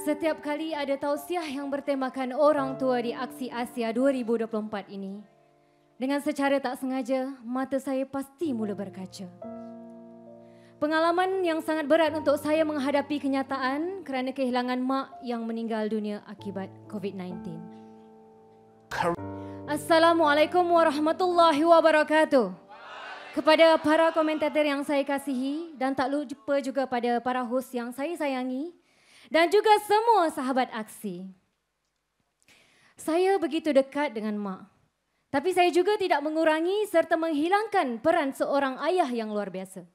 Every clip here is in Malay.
Setiap kali ada tausiah yang bertemakan orang tua di Aksi Asia 2024 ini, dengan secara tak sengaja, mata saya pasti mula berkaca. Pengalaman yang sangat berat untuk saya menghadapi kenyataan kerana kehilangan mak yang meninggal dunia akibat COVID-19. Assalamualaikum warahmatullahi wabarakatuh. Kepada para komentator yang saya kasihi dan tak lupa juga pada para host yang saya sayangi, dan juga semua sahabat aksi. Saya begitu dekat dengan mak. Tapi saya juga tidak mengurangi serta menghilangkan peran seorang ayah yang luar biasa.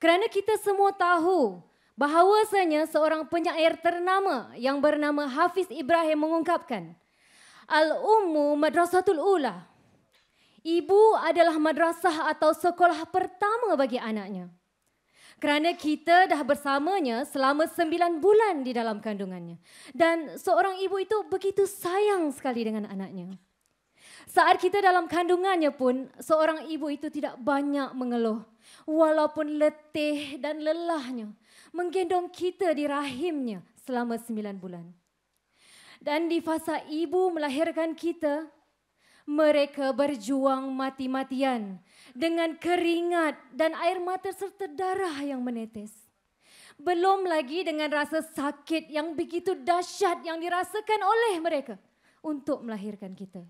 Kerana kita semua tahu bahawasanya seorang penyair ternama yang bernama Hafiz Ibrahim mengungkapkan Al-Ummu Madrasatul Ula. Ibu adalah madrasah atau sekolah pertama bagi anaknya. Kerana kita dah bersamanya selama sembilan bulan di dalam kandungannya. Dan seorang ibu itu begitu sayang sekali dengan anaknya. Saat kita dalam kandungannya pun, seorang ibu itu tidak banyak mengeluh. Walaupun letih dan lelahnya, menggendong kita di rahimnya selama sembilan bulan. Dan di fasa ibu melahirkan kita, mereka berjuang mati-matian dengan keringat dan air mata serta darah yang menetes. Belum lagi dengan rasa sakit yang begitu dahsyat yang dirasakan oleh mereka untuk melahirkan kita.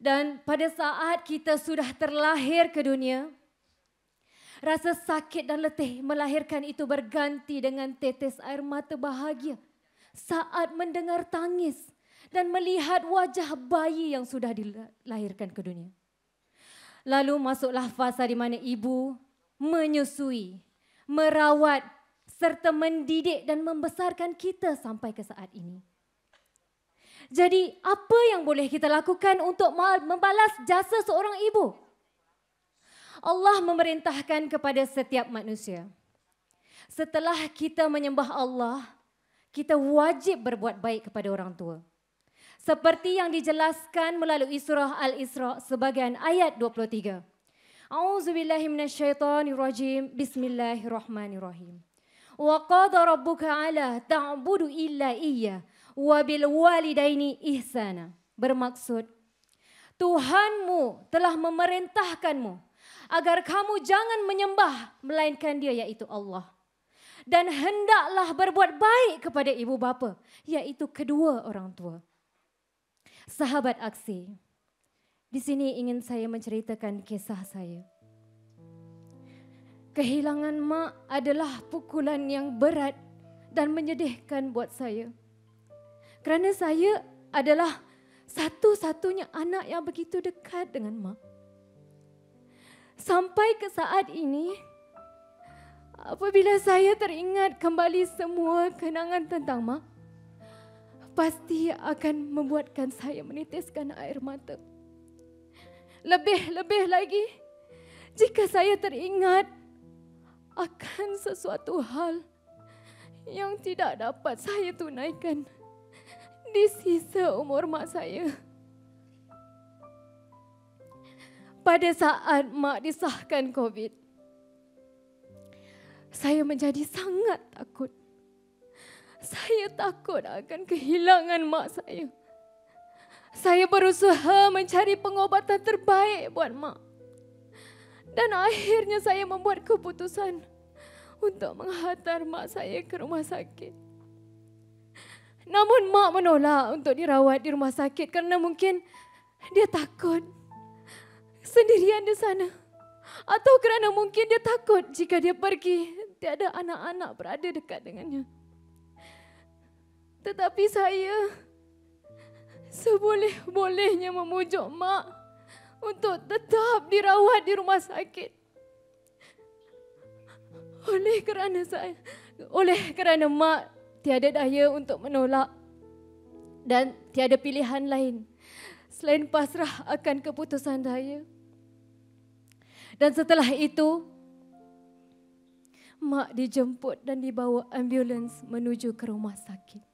Dan pada saat kita sudah terlahir ke dunia, rasa sakit dan letih melahirkan itu berganti dengan tetes air mata bahagia saat mendengar tangis dan melihat wajah bayi yang sudah dilahirkan ke dunia. Lalu masuklah fasa di mana ibu menyusui, merawat serta mendidik dan membesarkan kita sampai ke saat ini. Jadi apa yang boleh kita lakukan untuk membalas jasa seorang ibu? Allah memerintahkan kepada setiap manusia. Setelah kita menyembah Allah, kita wajib berbuat baik kepada orang tua seperti yang dijelaskan melalui surah Al-Isra sebagian ayat 23. A'udzubillahi minasyaitonirrajim. Bismillahirrahmanirrahim. Wa qada rabbuka 'ala ta'budu illa iyya wa bil walidaini ihsana. Bermaksud Tuhanmu telah memerintahkanmu agar kamu jangan menyembah melainkan Dia yaitu Allah. Dan hendaklah berbuat baik kepada ibu bapa yaitu kedua orang tua. Sahabat aksi, di sini ingin saya menceritakan kisah saya. Kehilangan mak adalah pukulan yang berat dan menyedihkan buat saya. Kerana saya adalah satu-satunya anak yang begitu dekat dengan mak. Sampai ke saat ini, apabila saya teringat kembali semua kenangan tentang mak, pasti akan membuatkan saya meniteskan air mata. Lebih-lebih lagi jika saya teringat akan sesuatu hal yang tidak dapat saya tunaikan di sisa umur mak saya. Pada saat mak disahkan COVID, saya menjadi sangat takut. Saya takut akan kehilangan mak saya. Saya berusaha mencari pengobatan terbaik buat mak. Dan akhirnya saya membuat keputusan untuk menghantar mak saya ke rumah sakit. Namun mak menolak untuk dirawat di rumah sakit kerana mungkin dia takut sendirian di sana. Atau kerana mungkin dia takut jika dia pergi tiada anak-anak berada dekat dengannya. Tetapi saya seboleh-bolehnya memujuk mak untuk tetap dirawat di rumah sakit. Oleh kerana saya, oleh kerana mak tiada daya untuk menolak dan tiada pilihan lain selain pasrah akan keputusan saya. Dan setelah itu, mak dijemput dan dibawa ambulans menuju ke rumah sakit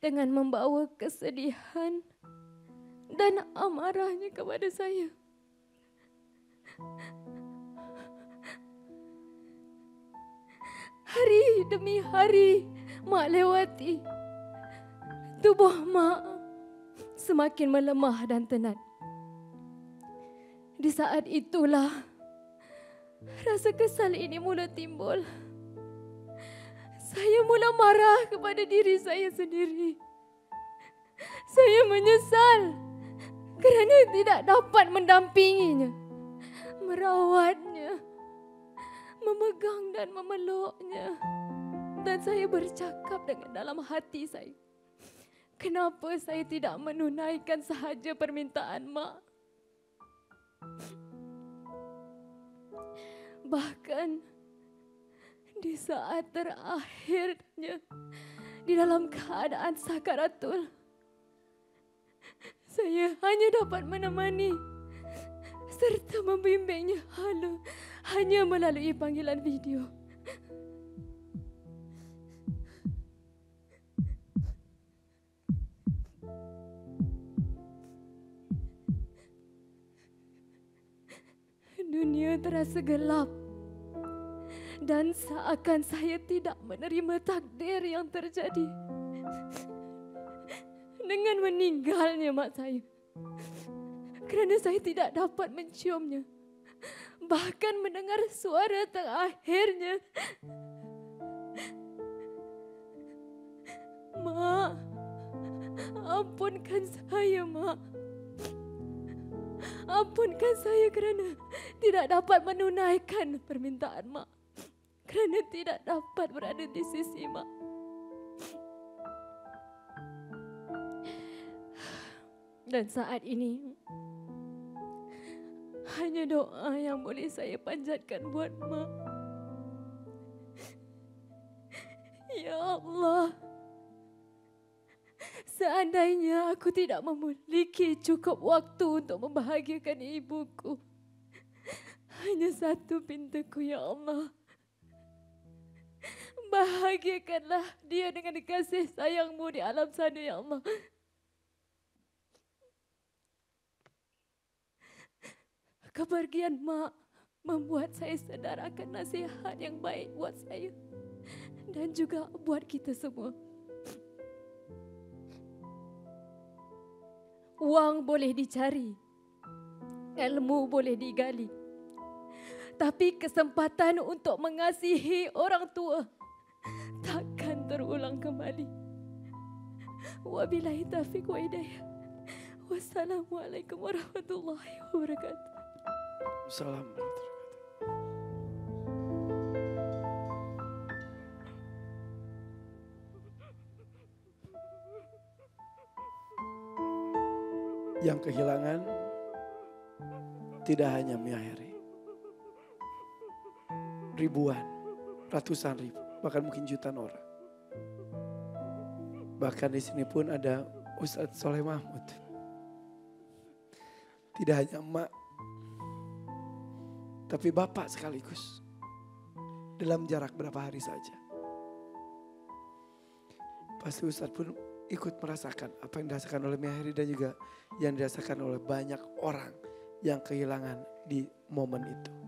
dengan membawa kesedihan dan amarahnya kepada saya. Hari demi hari mak lewati, tubuh mak semakin melemah dan tenat. Di saat itulah rasa kesal ini mula timbul. Saya mula marah kepada diri saya sendiri. Saya menyesal kerana tidak dapat mendampinginya, merawatnya, memegang dan memeluknya. Dan saya bercakap dengan dalam hati saya. Kenapa saya tidak menunaikan sahaja permintaan mak? Bahkan di saat terakhirnya di dalam keadaan sakaratul saya hanya dapat menemani serta membimbingnya halo hanya melalui panggilan video. Dunia terasa gelap dan seakan saya tidak menerima takdir yang terjadi dengan meninggalnya mak saya. Kerana saya tidak dapat menciumnya. Bahkan mendengar suara terakhirnya. Mak, ampunkan saya mak. Ampunkan saya kerana tidak dapat menunaikan permintaan mak. Kerana tidak dapat berada di sisi mak. Dan saat ini hanya doa yang boleh saya panjatkan buat mak. Ya Allah. Seandainya aku tidak memiliki cukup waktu untuk membahagiakan ibuku. Hanya satu pintaku ya Allah. Bahagiakanlah dia dengan kasih sayangmu di alam sana ya Allah. Kepergian mak membuat saya sedar akan nasihat yang baik buat saya. Dan juga buat kita semua. Wang boleh dicari. Ilmu boleh digali. Tapi kesempatan untuk mengasihi orang tua Wabillahi taufiq wa hidayah. Wassalamualaikum warahmatullahi wabarakatuh. Assalamualaikum. Yang kehilangan tidak hanya Miaheri. Ribuan, ratusan ribu, bahkan mungkin jutaan orang. Bahkan di sini pun ada Ustadz Soleh Mahmud. Tidak hanya emak, tapi bapak sekaligus. Dalam jarak berapa hari saja. Pasti Ustadz pun ikut merasakan apa yang dirasakan oleh Mihari dan juga yang dirasakan oleh banyak orang yang kehilangan di momen itu.